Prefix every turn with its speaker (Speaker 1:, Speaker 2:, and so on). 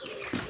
Speaker 1: you